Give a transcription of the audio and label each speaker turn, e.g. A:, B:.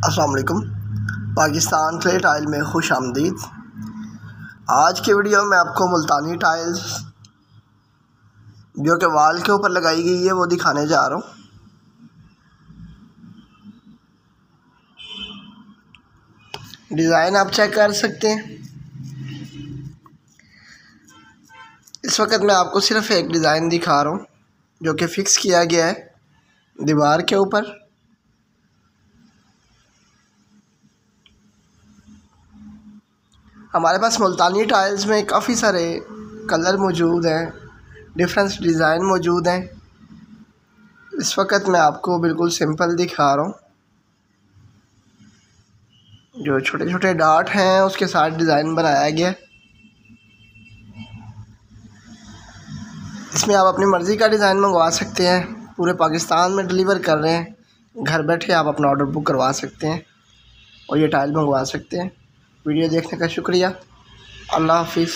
A: असलकुम Pakistan clay tile में खुश आमदीद। आज के वीडियो में आपको मुल्तानी टाइल्स जो कि वाल के ऊपर लगाई गई है, वो दिखाने जा रहा हूँ। डिज़ाइन आप चेक कर सकते हैं। इस वक्त मैं आपको सिर्फ़ एक डिज़ाइन दिखा रहा हूँ, जो कि फ़िक्स किया गया है दीवार के ऊपर। हमारे पास मुल्तानी टाइल्स में काफ़ी सारे कलर मौजूद हैं डिफरेंस डिज़ाइन मौजूद हैं। इस वक्त मैं आपको बिल्कुल सिंपल दिखा रहा हूँ। जो छोटे छोटे डाट हैं, उसके साथ डिज़ाइन बनाया गया इसमें आप अपनी मर्ज़ी का डिज़ाइन मंगवा सकते हैं, पूरे पाकिस्तान में डिलीवर कर रहे हैं। घर बैठे आप अपना ऑर्डर बुक करवा सकते हैं और ये टाइल मंगवा सकते हैं। वीडियो देखने का शुक्रिया। अल्लाह हाफिज़।